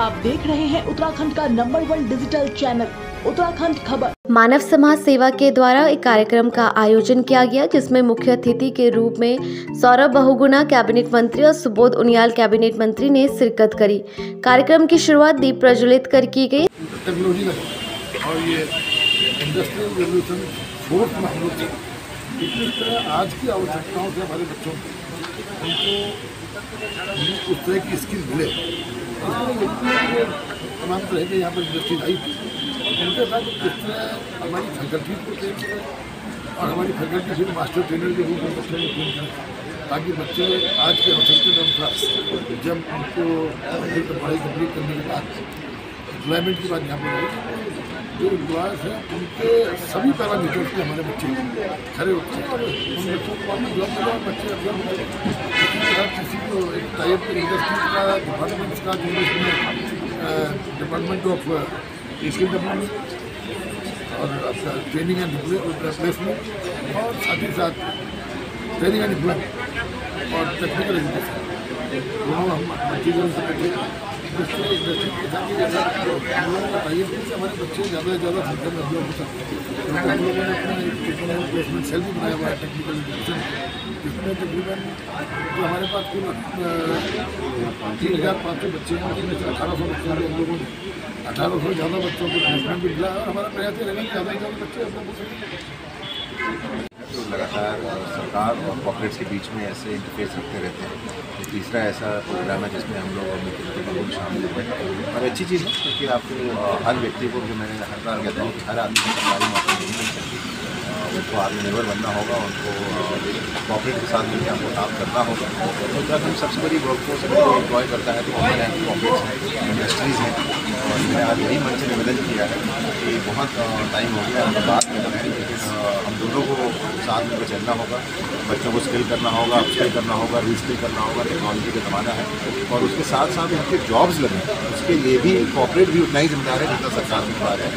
आप देख रहे हैं उत्तराखंड का number one digital channel Uttarakhand Khabar. मानव समाज सेवा के द्वारा एक कार्यक्रम का आयोजन किया गया जिसमें मुख्य अतिथि के रूप में सौरभ बहुगुणा कैबिनेट मंत्री और सुबोध उनियाल कैबिनेट मंत्री ने शिरकत करी। कार्यक्रम की शुरुआत दीप प्रज्वलित कर की गई। टेक्नोलॉजी और ये इंडस्ट्रियल रेवोल्यूशन फोर्थ इस तरह आज की आवश्यकताओं से हमारे बच्चों को उनको उस तरह की स्किल मिले। तमाम तरह के यहाँ पर इंडस्ट्रीज़ आई थी उनके साथ किस हमारी फैकल्टी को ट्रेन करें और हमारी फैकल्टी फिर मास्टर ट्रेनर के रूप में बच्चों को ट्रेन करें ताकि बच्चे आज के अवसर के अनुसार जब उनको पढ़ाई कंप्लीट करने के बाद एम्प्लॉयमेंट की बात यहाँ पर आई जो एम्प्लॉयर्स हैं, उनके सभी पैरामीटर्स के हमारे बच्चे। खड़े होते हैं। उन बच्चों को वहाँ जॉब मिला बच्चे अब्जॉर्व होते हैं। किसी को एक टाइप इंडस्ट्रीज़ का डिपार्टमेंट्स का, जो डिपार्टमेंट ऑफ़ स्किल डेवलपमेंट और ट्रेनिंग एंड प्लेसमेंट और साथ ही साथ ट्रेनिंग एंड एम्प्लॉयमेंट और टेक्निकल एजुकेशन दोनों हम मटीरियल से बैठे इंडस्ट्री इंडस्ट्री के साथ ही ऐसा हम लोगों का टाइप कि हमारे बच्चे ज़्यादा से ज़्यादा संख्या में अब्जॉर्व हो सकते हैं हम लोगों ने अपना प्लेसमेंट सेल भी बनाया हुआ है टेक्निकल एजुकेशन इसमें तकरीबन जो हमारे पास कुल तीन हज़ार पाँच सौ बच्चे हैं उसमें से अठारह सौ बच्चे हम लोगों ने अठारह सौ ज़्यादा बच्चों को प्लेसमेंट भी मिला और हमारा प्रयास ये रहेगा कि ज़्यादा से ज़्यादा बच्चे लगातार सरकार और कॉर्पोरेट्स के बीच में ऐसे इंटरफेस रखते रहते हैं। तो तीसरा ऐसा प्रोग्राम है जिसमें हम लोग मित्र का लोग शामिल हुए और अच्छी चीज़ है, क्योंकि आपको हर व्यक्ति को जो मैंने हर बार कहता हूँ कि हर आदमी को सरकारी नौकरी नहीं मिल सकती। उनको आत्मनिर्भर बनना होगा, उनको कॉर्पोरेट के साथ मिलकर हमको काम करना होगा। तो उत्तराखंड सबसे बड़ी वर्क फोर्स अगर कोई एम्प्लॉय करता है तो हमारे यहाँ कॉर्पोरेट्स हैं इंडस्ट्रीज़ हैं। और मैंने आज यही से निवेदन किया है। कि बहुत टाइम हो गया। हम बात कर रहे हैं लेकिन हम दोनों को साथ में चलना होगा। बच्चों को स्किल करना होगा अपस्किल करना होगा रीस्किल करना होगा टेक्नोलॉजी का ज़माना है। और उसके साथ साथ उनके जॉब्स लगे उसके लिए भी कॉपरेट भी उतना ही जिम्मेदार है जितना सरकार जिम्मेदार है।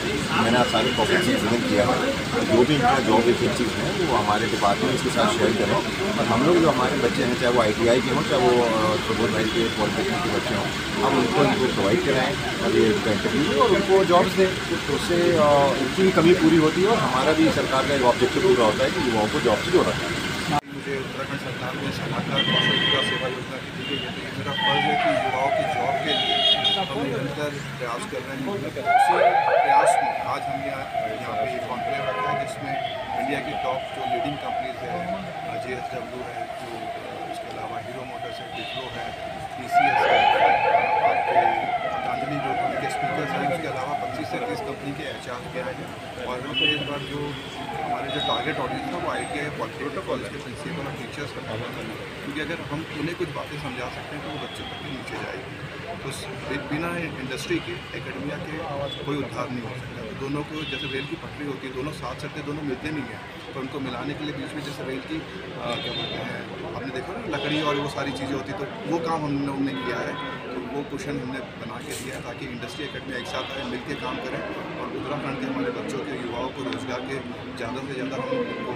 मैंने आप सारे कॉर्पोरेट से निवेदन किया है। जो भी इनका जॉब एक चीज़ है, वो हमारे डिपार्टमेंट्स के साथ शेयर करें। और हम लोग जो हमारे बच्चे हैं, चाहे वो आईटीआई के हों, चाहे वो प्रबोध भाई के, पॉलिटेक्निक के बच्चे हों, हम उनको इनको प्रोवाइड कराएँ। और ये इंटरव्यू और उनको जॉब्स दें तो उससे उनकी भी कमी पूरी होती है और हमारा भी सरकार का एक ऑब्जेक्टिव पूरा होता है कि युवाओं को जॉब से जोड़ा जाए मुझे उत्तराखंड सरकार में समाचार कौशल सेवा योजना की दी गई है मेरा फ़र्ज़ है कि युवाओं की जॉब के लिए हम निरंतर प्रयास कर रहे हैं। उसी प्रयास में आज हम यहाँ यहाँ पे एक कॉन्क्लेव रखा है जिसमें इंडिया की टॉप जो लीडिंग कंपनीज़ है जे एस डब्ल्यू है, जो इसके अलावा हीरो मोटर्स है डिप्लो है टी सी एस है, आपके उनके के हैं उसके अलावा पच्चीस से तीस कंपनी के एच आर के आए हैं। और हमने इस बार जो हमारे जो टारगेट ऑडियंस था, वो आई टी आई प्रोटोकॉल के प्रिंसिपल और टीचर्स का पालन करना क्योंकि अगर हम उन्हें कुछ बातें समझा सकते हैं तो वो बच्चों तक नीचे जाएगी। तो बिना इंडस्ट्री के एकेडमिया के कोई उद्धार नहीं हो सकता। तो दोनों को, जैसे रेल की पटरी होती है, दोनों साथ चलते दोनों मिलते नहीं हैं। तो उनको मिलाने के लिए बीच में जैसे रेल की क्या बोलते हैं, आपने देखा ना, लकड़ी और वो सारी चीज़ें होती तो वो काम हम लोगों किया है। तो वो क्वेश्चन हमने बना के दिया है, ताकि इंडस्ट्री अकेडमी एक साथ आए मिल के काम करें और उत्तराखंड के हमारे बच्चों के, युवाओं को रोज़गार के, ज़्यादा से ज़्यादा हम उनको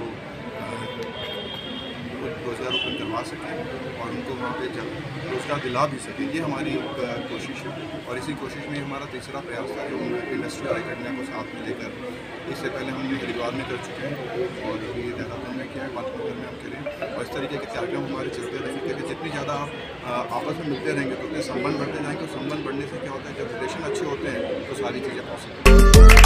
रोज़गार ओपन करवा सकें और उनको वहाँ पे रोज़गार दिला भी सकें। ये हमारी कोशिश है और इसी कोशिश में हमारा तीसरा प्रयास था जो इंडस्ट्री और अकेडमिया को साथ में लेकर, इससे पहले हम हरिद्वार में कर चुके हैं और ये देहरादून में किया है पाँचनगर में हम करें और इस तरीके के कार्यक्रम हमारे चलते रहेंगे क्योंकि जितनी ज़्यादा आप आपस में मिलते रहेंगे तो संबंध बढ़ते जाएँगे। संबंध बढ़ने से क्या होता है, जब रिलेशन तो सारी चीज़ें पॉसिबल